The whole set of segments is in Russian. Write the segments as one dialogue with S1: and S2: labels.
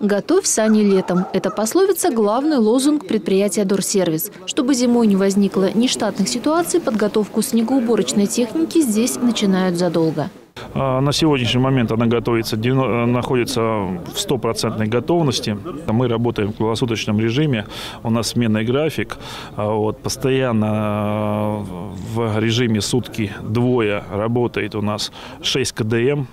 S1: «Готовь сани летом» – это пословица – главный лозунг предприятия «Дорсервис». Чтобы зимой не возникло нештатных ситуаций, подготовку снегоуборочной техники здесь начинают задолго.
S2: А, на сегодняшний момент она готовится, находится в стопроцентной готовности. Мы работаем в круглосуточном режиме, у нас сменный график. А вот, постоянно а, в режиме сутки двое работает у нас 6 КДМ.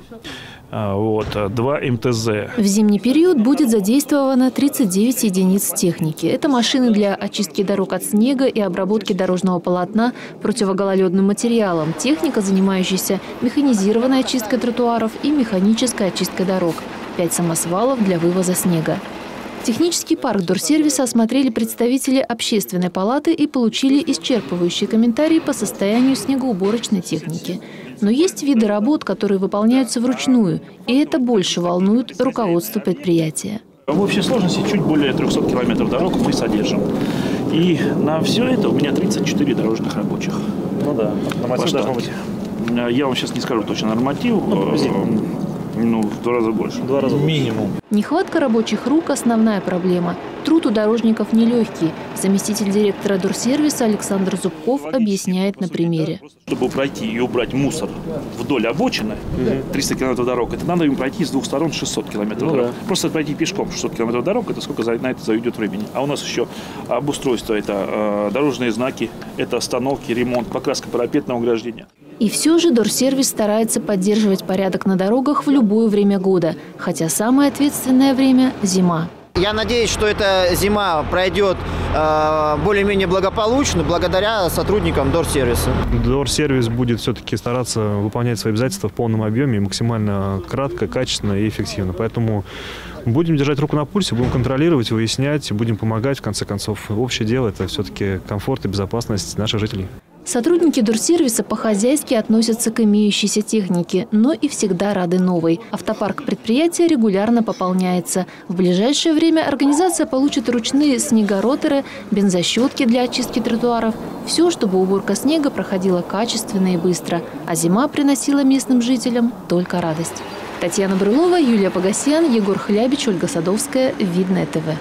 S2: Вот, два МТЗ.
S1: В зимний период будет задействовано 39 единиц техники. Это машины для очистки дорог от снега и обработки дорожного полотна противогололедным материалом, техника, занимающаяся механизированной очисткой тротуаров и механической очисткой дорог, пять самосвалов для вывоза снега. Технический парк Дорсервиса осмотрели представители общественной палаты и получили исчерпывающие комментарии по состоянию снегоуборочной техники. Но есть виды работ, которые выполняются вручную, и это больше волнует руководство предприятия.
S2: В общей сложности чуть более 300 километров дорог мы содержим. И на все это у меня 34 дорожных рабочих.
S3: Ну да, норматив должно быть.
S2: Я вам сейчас не скажу точно норматив. Ну, ну, в два раза больше.
S3: Два раза минимум.
S1: Нехватка рабочих рук – основная проблема. Труд у дорожников нелегкий. Заместитель директора Дурсервиса Александр Зубков объясняет на примере.
S2: Чтобы пройти и убрать мусор вдоль обочины, 300 километров дорог, это надо им пройти с двух сторон 600 километров ну, дорог. Да. Просто пройти пешком 600 километров дорог, это сколько на это зайдет времени. А у нас еще обустройство, это э, дорожные знаки, это остановки, ремонт, покраска парапетного ограждения.
S1: И все же Дорсервис старается поддерживать порядок на дорогах в любое время года, хотя самое ответственное время – зима.
S4: Я надеюсь, что эта зима пройдет э, более-менее благополучно благодаря сотрудникам Дорсервиса.
S3: Дорсервис будет все-таки стараться выполнять свои обязательства в полном объеме, максимально кратко, качественно и эффективно. Поэтому будем держать руку на пульсе, будем контролировать, выяснять, будем помогать, в конце концов. Общее дело – это все-таки комфорт и безопасность наших жителей.
S1: Сотрудники Дурсервиса по-хозяйски относятся к имеющейся технике, но и всегда рады новой. Автопарк предприятия регулярно пополняется. В ближайшее время организация получит ручные снегороторы, бензощетки для очистки тротуаров. Все, чтобы уборка снега проходила качественно и быстро. А зима приносила местным жителям только радость. Татьяна Брылова, Юлия Погосян, Егор Хлябич, Ольга Садовская. Видное ТВ.